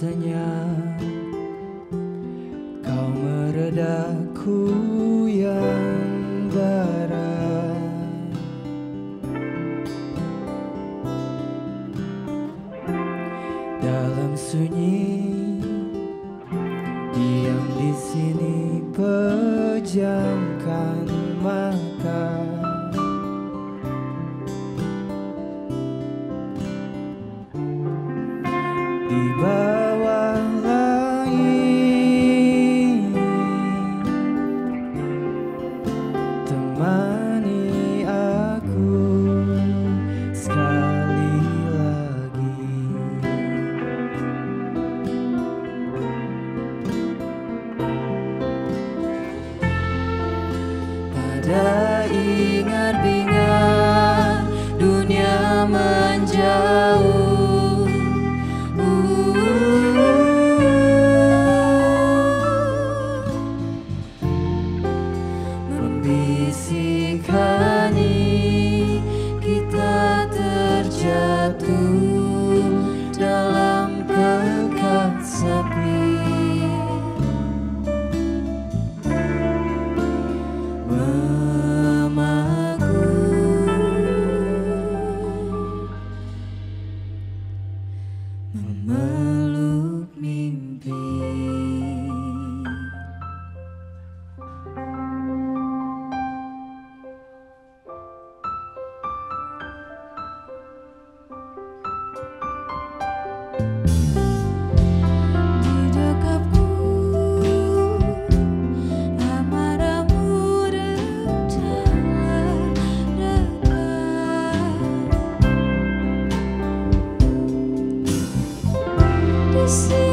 Senyap Kau meredaku yang berat Dalam sunyi Diam di sini pejamkan Temani aku sekali lagi. Pada ingat-ingat see